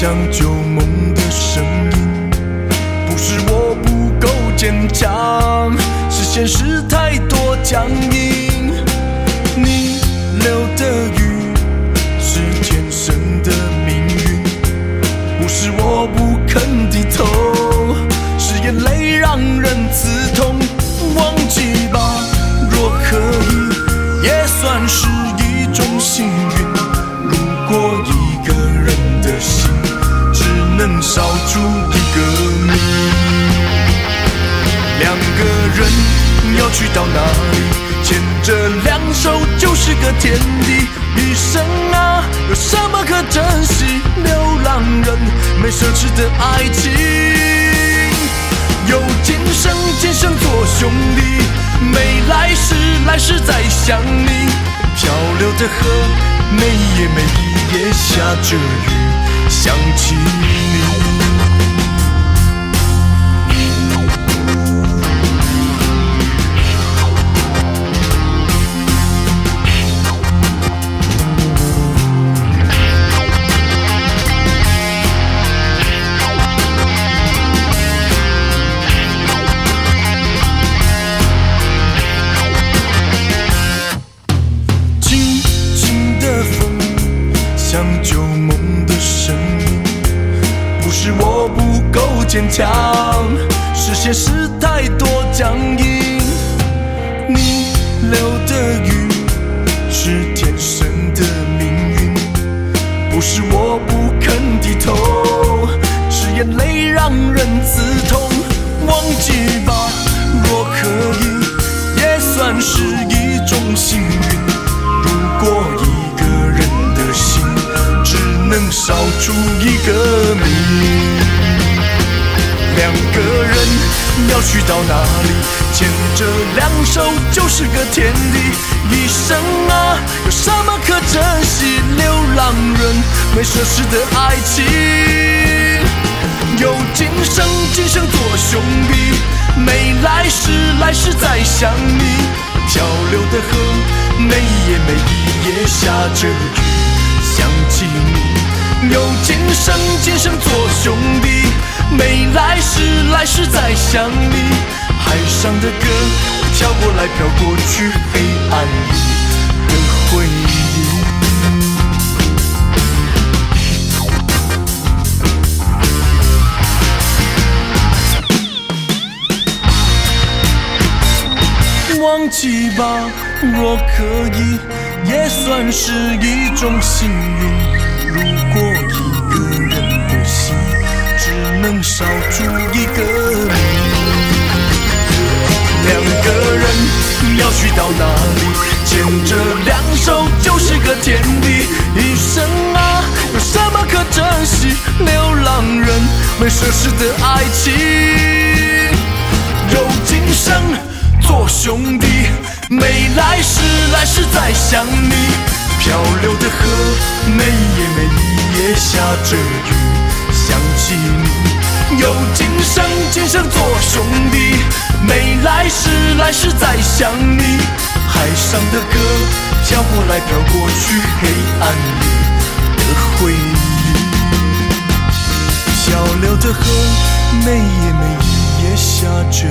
像旧梦的声音不是我不够坚强是现实太多僵硬你留的雨是天生的命运不是我不肯低头是眼泪让人刺痛忘记吧若可以也算是一种幸运。如果一能烧出一个谜，两个人要去到哪里？牵着两手就是个天地。一生啊，有什么可珍惜？流浪人没奢侈的爱情。有今生今生做兄弟，没来世来世再想你。漂流的河，每夜每夜下着雨，想起你。强，是现实太多僵硬。你流的雨是天生的命运，不是我不肯低头，是眼泪让人刺痛。忘记吧，若可以，也算是一种幸运。如果一个人的心只能烧出一个名，要去到哪里？牵着两手就是个天地。一生啊，有什么可珍惜？流浪人没奢侈的爱情。有今生今生做兄弟，没来世来世再想你。漂流的河，每夜每一夜下着雨，想起你。有今生今生做，是来世来世再想你。海上的歌，飘过来飘过去，黑暗里的回忆。忘记吧，若可以，也算是一种幸运。如果能烧出一个你，两个人要去到哪里？牵着两手就是个天地。一生啊，有什么可珍惜？流浪人没奢侈的爱情。有今生做兄弟，没来世来世再想你。漂流的河，每夜每夜下着雨，今生做兄弟，没来世来世再想你。海上的歌，飘过来飘过去，黑暗里的回忆。小流的河，每夜每夜下着